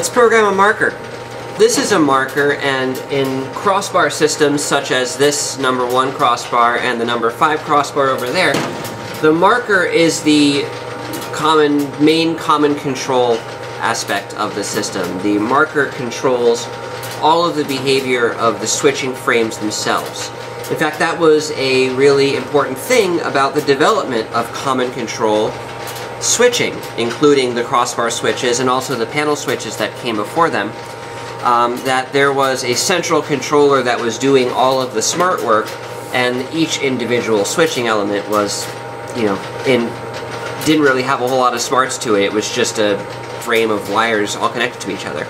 Let's program a marker. This is a marker and in crossbar systems such as this number one crossbar and the number five crossbar over there, the marker is the common main common control aspect of the system. The marker controls all of the behavior of the switching frames themselves. In fact, that was a really important thing about the development of common control switching, including the crossbar switches and also the panel switches that came before them, um, that there was a central controller that was doing all of the smart work and each individual switching element was, you know, in didn't really have a whole lot of smarts to it. It was just a frame of wires all connected to each other.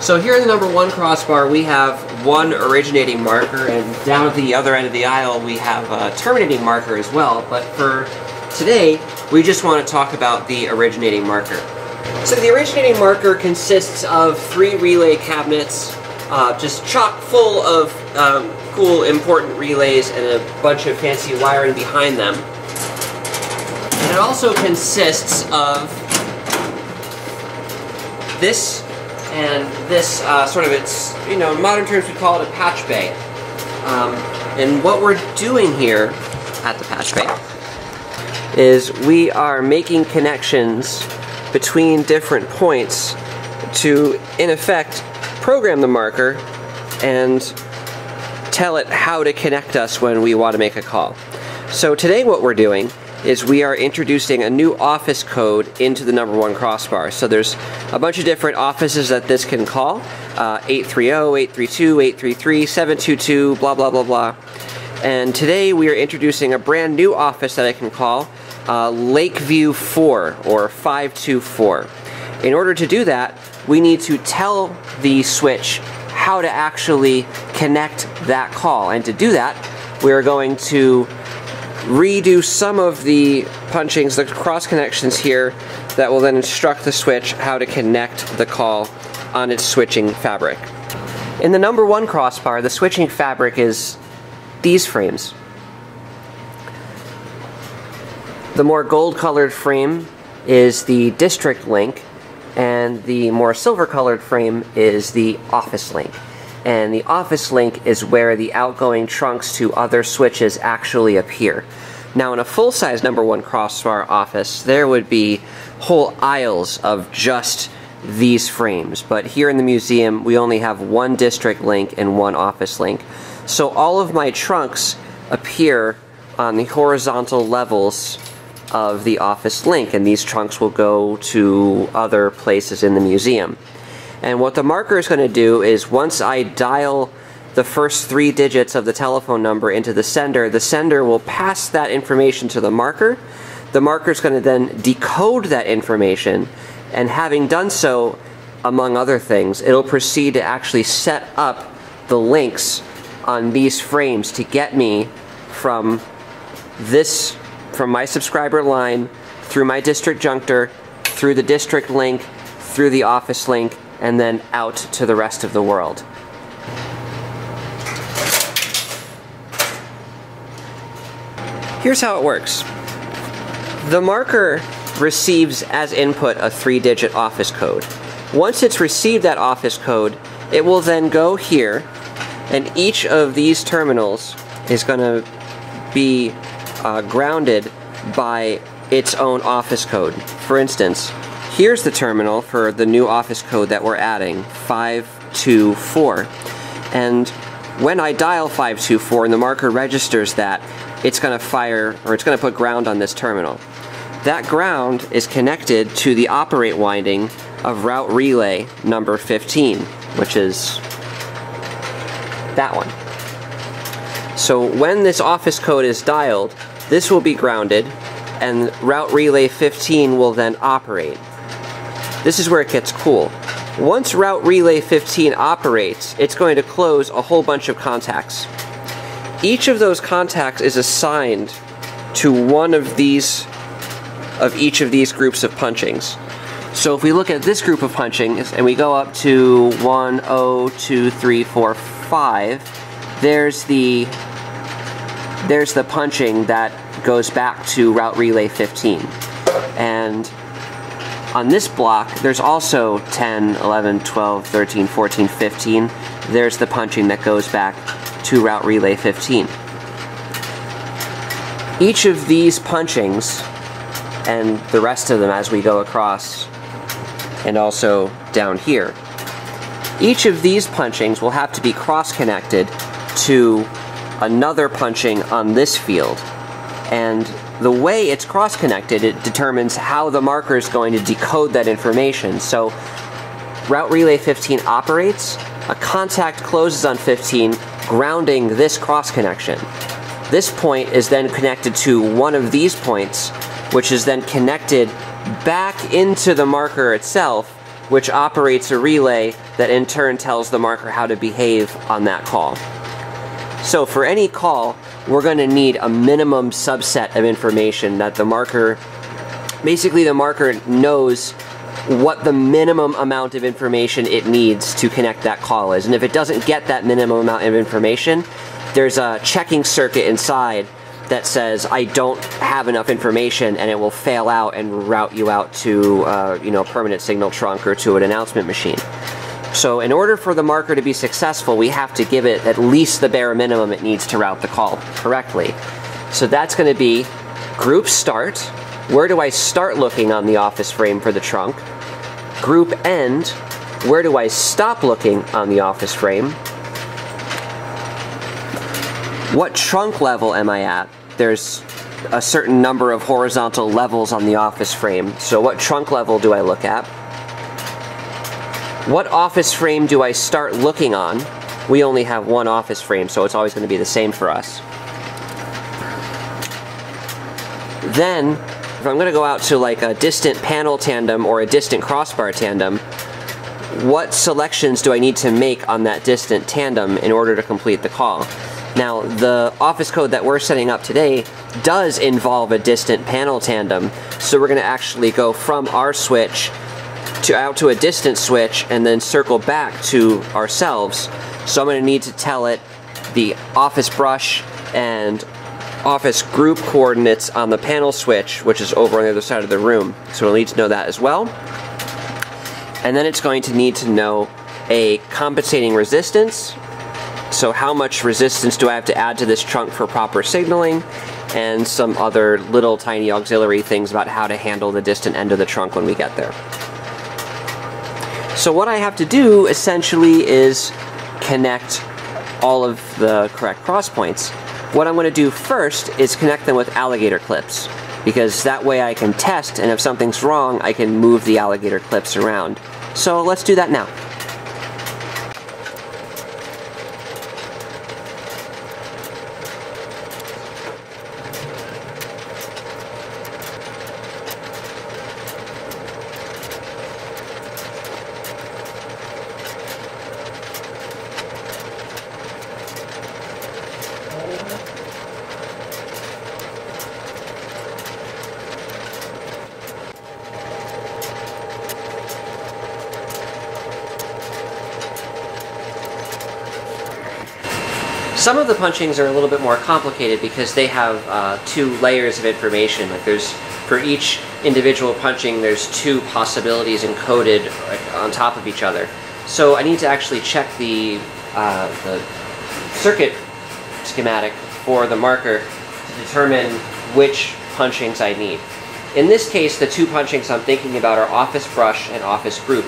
So here in the number one crossbar, we have one originating marker, and down at the other end of the aisle, we have a terminating marker as well. But for today, we just want to talk about the originating marker. So the originating marker consists of three relay cabinets, uh, just chock full of um, cool, important relays and a bunch of fancy wiring behind them. And it also consists of this and this uh, sort of its, you know, in modern terms we call it a patch bay. Um, and what we're doing here at the patch bay is we are making connections between different points to, in effect, program the marker and tell it how to connect us when we want to make a call. So today what we're doing is we are introducing a new office code into the number one crossbar. So there's a bunch of different offices that this can call. Uh, 830, 832, 833, 722, blah, blah, blah, blah. And today we are introducing a brand new office that I can call uh, Lakeview 4 or 524. In order to do that, we need to tell the switch how to actually connect that call. And to do that, we are going to redo some of the punchings, the cross connections here, that will then instruct the switch how to connect the call on its switching fabric. In the number one crossbar, the switching fabric is these frames. The more gold colored frame is the district link, and the more silver colored frame is the office link and the office link is where the outgoing trunks to other switches actually appear. Now in a full-size number one crossbar office, there would be whole aisles of just these frames, but here in the museum we only have one district link and one office link. So all of my trunks appear on the horizontal levels of the office link, and these trunks will go to other places in the museum. And what the marker is going to do is once I dial the first three digits of the telephone number into the sender, the sender will pass that information to the marker. The marker is going to then decode that information, and having done so, among other things, it'll proceed to actually set up the links on these frames to get me from this, from my subscriber line, through my district junctor, through the district link, through the office link, and then out to the rest of the world. Here's how it works. The marker receives as input a three-digit office code. Once it's received that office code, it will then go here, and each of these terminals is going to be uh, grounded by its own office code. For instance, Here's the terminal for the new office code that we're adding, 524. And when I dial 524 and the marker registers that, it's going to fire, or it's going to put ground on this terminal. That ground is connected to the operate winding of route relay number 15, which is that one. So when this office code is dialed, this will be grounded, and route relay 15 will then operate. This is where it gets cool. Once route relay 15 operates, it's going to close a whole bunch of contacts. Each of those contacts is assigned to one of these, of each of these groups of punchings. So if we look at this group of punchings and we go up to 1, 0, 2, 3, 4, 5, there's the there's the punching that goes back to route relay 15. And On this block, there's also 10, 11, 12, 13, 14, 15. There's the punching that goes back to route relay 15. Each of these punchings, and the rest of them as we go across, and also down here, each of these punchings will have to be cross-connected to another punching on this field. And the way it's cross-connected, it determines how the marker is going to decode that information. So route relay 15 operates, a contact closes on 15, grounding this cross-connection. This point is then connected to one of these points, which is then connected back into the marker itself, which operates a relay that in turn tells the marker how to behave on that call. So for any call, we're going to need a minimum subset of information that the marker, basically the marker knows what the minimum amount of information it needs to connect that call is. And if it doesn't get that minimum amount of information, there's a checking circuit inside that says I don't have enough information and it will fail out and route you out to uh, you know a permanent signal trunk or to an announcement machine. So in order for the marker to be successful, we have to give it at least the bare minimum it needs to route the call correctly. So that's going to be group start. Where do I start looking on the office frame for the trunk? Group end. Where do I stop looking on the office frame? What trunk level am I at? There's a certain number of horizontal levels on the office frame. So what trunk level do I look at? What office frame do I start looking on? We only have one office frame, so it's always going to be the same for us. Then, if I'm going to go out to like a distant panel tandem or a distant crossbar tandem, what selections do I need to make on that distant tandem in order to complete the call? Now, the office code that we're setting up today does involve a distant panel tandem, so we're going to actually go from our switch to out to a distant switch and then circle back to ourselves. So I'm going to need to tell it the office brush and office group coordinates on the panel switch, which is over on the other side of the room. So it'll need to know that as well. And then it's going to need to know a compensating resistance, so how much resistance do I have to add to this trunk for proper signaling? And some other little tiny auxiliary things about how to handle the distant end of the trunk when we get there. So what I have to do essentially is connect all of the correct cross points. What I'm going to do first is connect them with alligator clips because that way I can test and if something's wrong I can move the alligator clips around. So let's do that now. Some of the punchings are a little bit more complicated because they have uh, two layers of information. Like there's, for each individual punching, there's two possibilities encoded on top of each other. So I need to actually check the, uh, the circuit schematic for the marker to determine which punchings I need. In this case, the two punchings I'm thinking about are office brush and office group.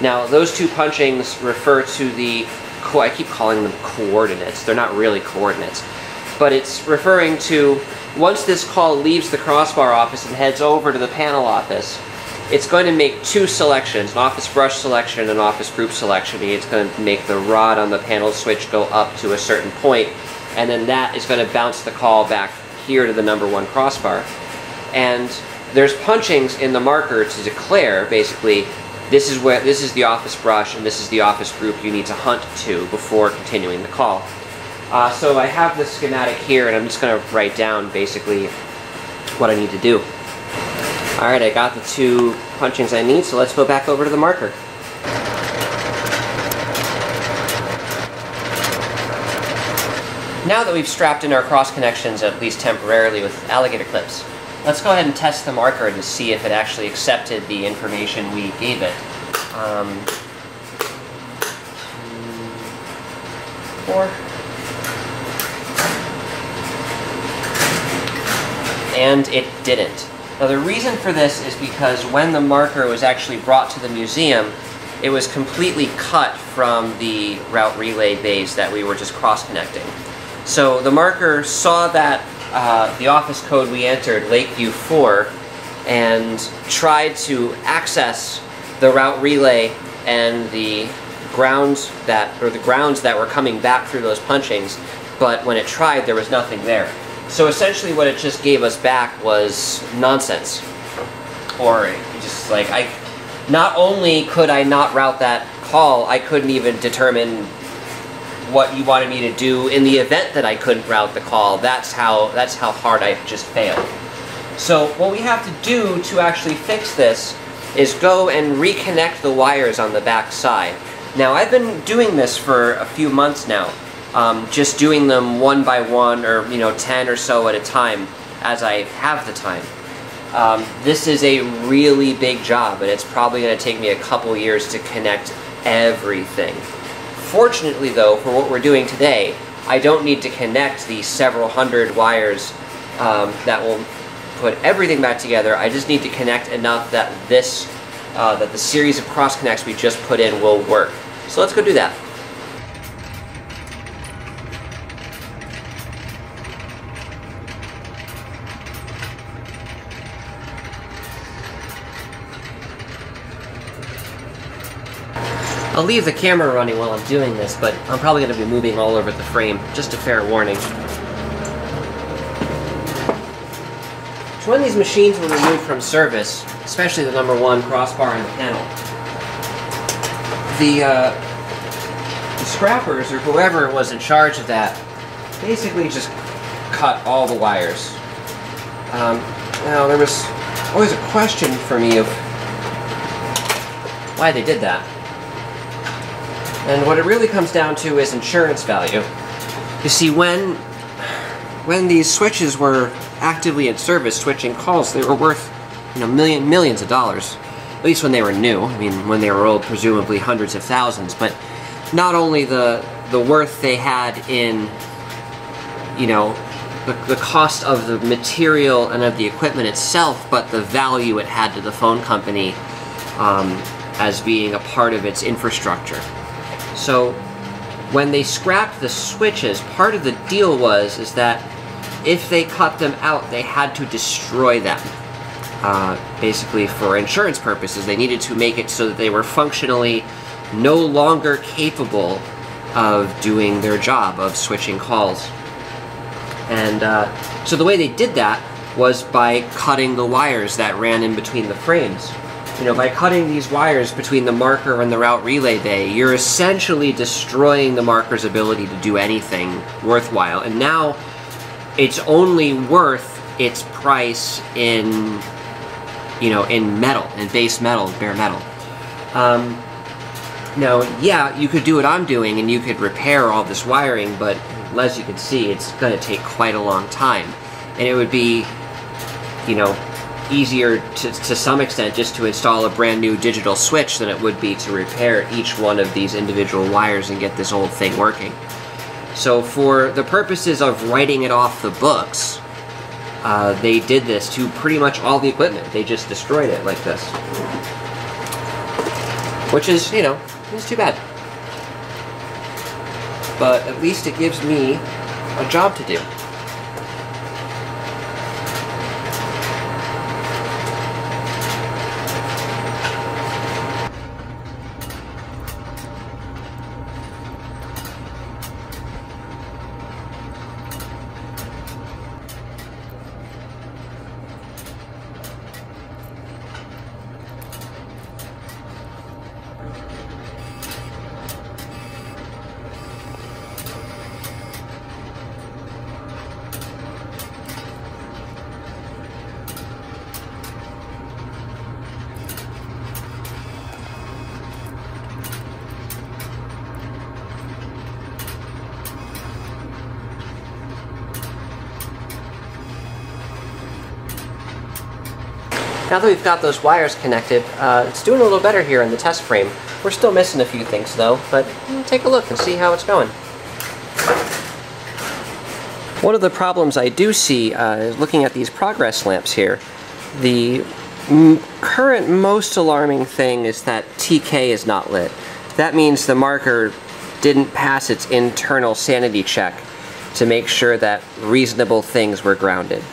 Now, those two punchings refer to the I keep calling them coordinates. They're not really coordinates. But it's referring to once this call leaves the crossbar office and heads over to the panel office, it's going to make two selections, an office brush selection and an office group selection. It's going to make the rod on the panel switch go up to a certain point, and then that is going to bounce the call back here to the number one crossbar. And there's punchings in the marker to declare, basically, this is where this is the office brush and this is the office group you need to hunt to before continuing the call. Uh, so I have the schematic here and I'm just going to write down basically what I need to do. Alright, I got the two punchings I need, so let's go back over to the marker. Now that we've strapped in our cross connections, at least temporarily, with alligator clips, let's go ahead and test the marker to see if it actually accepted the information we gave it. Um, four. And it didn't. Now the reason for this is because when the marker was actually brought to the museum, it was completely cut from the route relay bays that we were just cross-connecting. So the marker saw that uh, the office code we entered, Lakeview 4, and tried to access the route relay and the grounds that, or the grounds that were coming back through those punchings, but when it tried, there was nothing there. So essentially what it just gave us back was nonsense. Or just like, I, not only could I not route that call, I couldn't even determine what you wanted me to do in the event that I couldn't route the call. That's how, that's how hard I just failed. So what we have to do to actually fix this is go and reconnect the wires on the back side. Now I've been doing this for a few months now, um, just doing them one by one or you know 10 or so at a time as I have the time. Um, this is a really big job and it's probably going to take me a couple years to connect everything. Fortunately though, for what we're doing today, I don't need to connect the several hundred wires um, that will put everything back together. I just need to connect enough that this, uh, that the series of cross connects we just put in will work. So let's go do that. I'll leave the camera running while I'm doing this, but I'm probably going to be moving all over the frame. Just a fair warning. So when these machines were removed from service, especially the number one crossbar and the panel, the, uh, the scrappers, or whoever was in charge of that, basically just cut all the wires. Um, now, there was always a question for me of why they did that. And what it really comes down to is insurance value. You see, when when these switches were actively in service, switching calls, they were worth you know million millions of dollars. At least when they were new. I mean, when they were old, presumably hundreds of thousands. But not only the the worth they had in you know the, the cost of the material and of the equipment itself, but the value it had to the phone company um, as being a part of its infrastructure. So when they scrapped the switches, part of the deal was is that if they cut them out, they had to destroy them. Uh, basically, for insurance purposes, they needed to make it so that they were functionally no longer capable of doing their job of switching calls. And uh, so the way they did that was by cutting the wires that ran in between the frames you know, by cutting these wires between the marker and the route relay bay, you're essentially destroying the marker's ability to do anything worthwhile. And now it's only worth its price in, you know, in metal, in base metal, bare metal. Um, now, yeah, you could do what I'm doing and you could repair all this wiring, but as you can see, it's going to take quite a long time. And it would be, you know, easier to, to some extent just to install a brand new digital switch than it would be to repair each one of these individual wires and get this old thing working. So for the purposes of writing it off the books, uh, they did this to pretty much all the equipment. They just destroyed it like this. Which is, you know, it's too bad. But at least it gives me a job to do. Now that we've got those wires connected, uh, it's doing a little better here in the test frame. We're still missing a few things though, but take a look and see how it's going. One of the problems I do see uh, is looking at these progress lamps here. The current most alarming thing is that TK is not lit. That means the marker didn't pass its internal sanity check to make sure that reasonable things were grounded.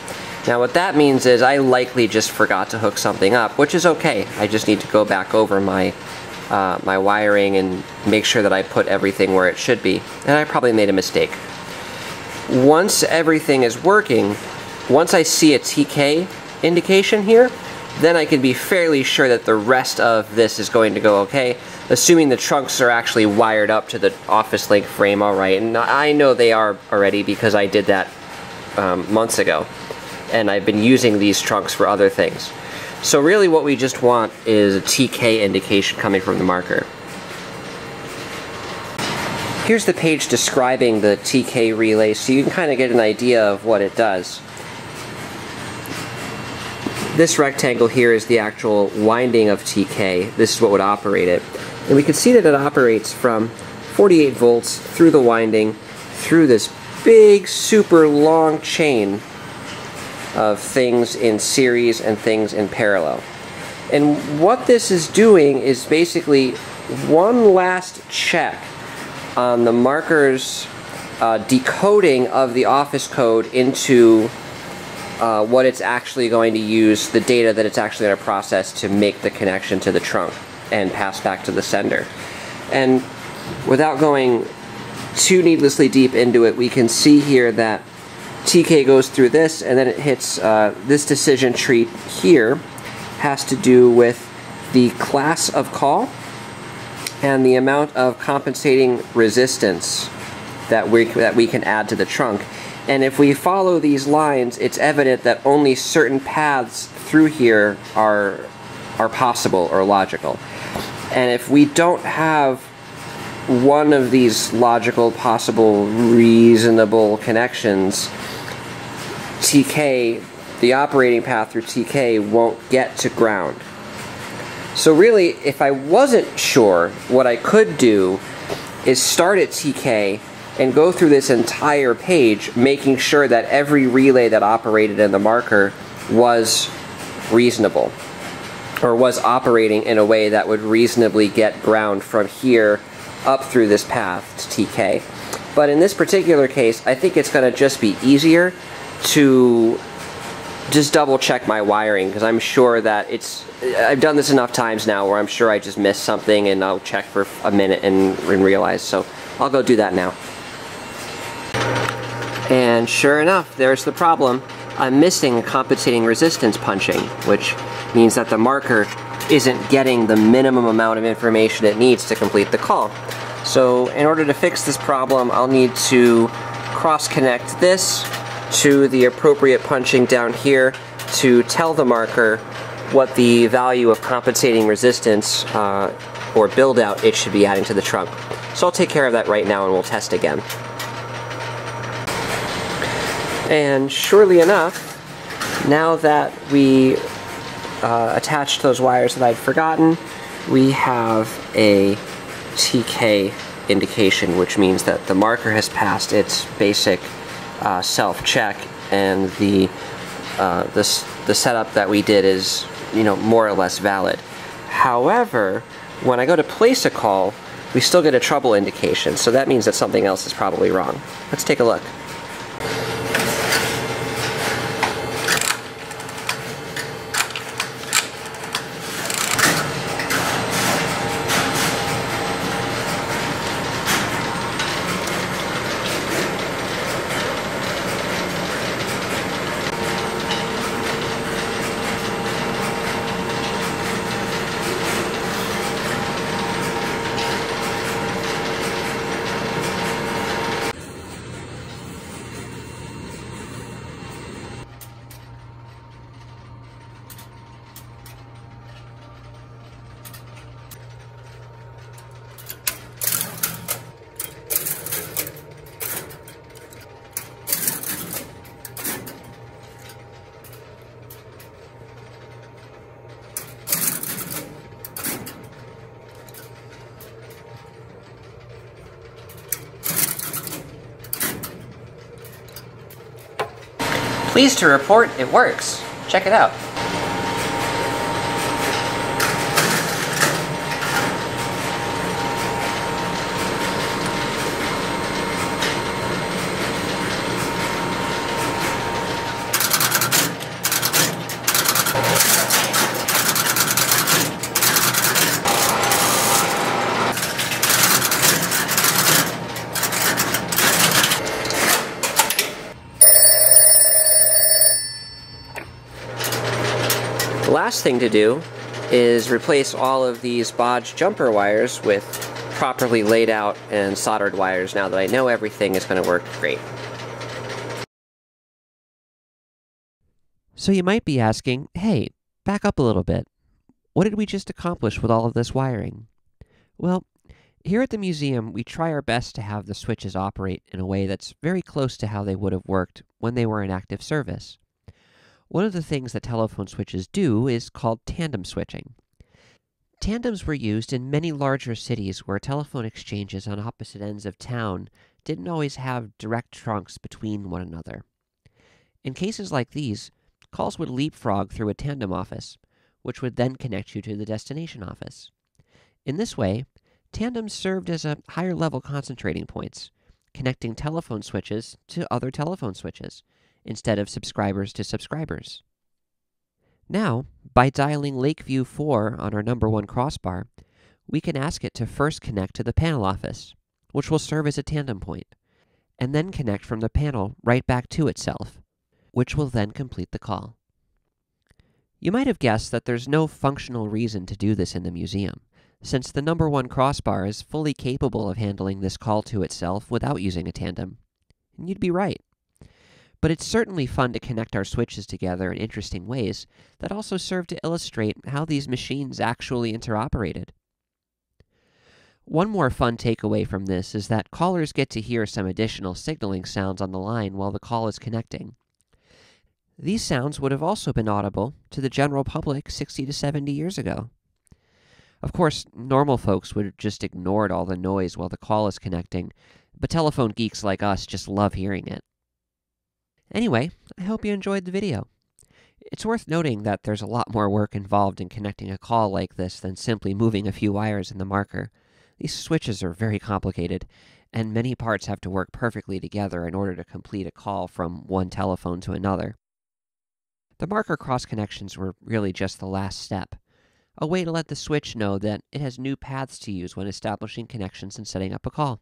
Now what that means is I likely just forgot to hook something up, which is okay. I just need to go back over my uh, my wiring and make sure that I put everything where it should be. And I probably made a mistake once everything is working, once I see a TK indication here, then I can be fairly sure that the rest of this is going to go okay, assuming the trunks are actually wired up to the Office Link frame all right. And I know they are already because I did that um, months ago. And I've been using these trunks for other things. So really what we just want is a TK indication coming from the marker. Here's the page describing the TK relay so you can kind of get an idea of what it does. This rectangle here is the actual winding of TK. This is what would operate it. And we can see that it operates from 48 volts through the winding, through this big, super long chain of things in series and things in parallel. And what this is doing is basically one last check on the marker's uh, decoding of the office code into uh, what it's actually going to use, the data that it's actually going to process to make the connection to the trunk and pass back to the sender. And without going too needlessly deep into it, we can see here that TK goes through this and then it hits uh, this decision tree here has to do with the class of call and the amount of compensating resistance that we, that we can add to the trunk. And if we follow these lines, it's evident that only certain paths through here are, are possible or logical. And if we don't have one of these logical, possible, reasonable connections, TK, the operating path through TK won't get to ground. So really, if I wasn't sure, what I could do is start at TK and go through this entire page, making sure that every relay that operated in the marker was reasonable or was operating in a way that would reasonably get ground from here up through this path to TK. But in this particular case, I think it's going to just be easier to just double check my wiring because I'm sure that it's I've done this enough times now where I'm sure I just missed something and I'll check for a minute and, and realize so I'll go do that now. And sure enough there's the problem. I'm missing a compensating resistance punching which means that the marker isn't getting the minimum amount of information it needs to complete the call. So in order to fix this problem I'll need to cross connect this to the appropriate punching down here to tell the marker what the value of compensating resistance uh, or build out it should be adding to the trunk. So I'll take care of that right now and we'll test again. And surely enough, now that we uh, attached those wires that I'd forgotten, we have a TK indication, which means that the marker has passed its basic uh, self-check and the, uh, the, the setup that we did is you know more or less valid. However, when I go to place a call, we still get a trouble indication, so that means that something else is probably wrong. Let's take a look. Pleased to report it works. Check it out. Last thing to do is replace all of these Bodge jumper wires with properly laid out and soldered wires now that I know everything is going to work great. So you might be asking, hey, back up a little bit. What did we just accomplish with all of this wiring? Well, here at the museum, we try our best to have the switches operate in a way that's very close to how they would have worked when they were in active service. One of the things that telephone switches do is called tandem switching. Tandems were used in many larger cities where telephone exchanges on opposite ends of town didn't always have direct trunks between one another. In cases like these, calls would leapfrog through a tandem office, which would then connect you to the destination office. In this way, tandems served as a higher level concentrating points, connecting telephone switches to other telephone switches, instead of subscribers to subscribers. Now, by dialing Lakeview 4 on our number 1 crossbar, we can ask it to first connect to the panel office, which will serve as a tandem point, and then connect from the panel right back to itself, which will then complete the call. You might have guessed that there's no functional reason to do this in the museum, since the number 1 crossbar is fully capable of handling this call to itself without using a tandem. And you'd be right but it's certainly fun to connect our switches together in interesting ways that also serve to illustrate how these machines actually interoperated. One more fun takeaway from this is that callers get to hear some additional signaling sounds on the line while the call is connecting. These sounds would have also been audible to the general public 60 to 70 years ago. Of course, normal folks would have just ignored all the noise while the call is connecting, but telephone geeks like us just love hearing it. Anyway, I hope you enjoyed the video. It's worth noting that there's a lot more work involved in connecting a call like this than simply moving a few wires in the marker. These switches are very complicated, and many parts have to work perfectly together in order to complete a call from one telephone to another. The marker cross connections were really just the last step, a way to let the switch know that it has new paths to use when establishing connections and setting up a call.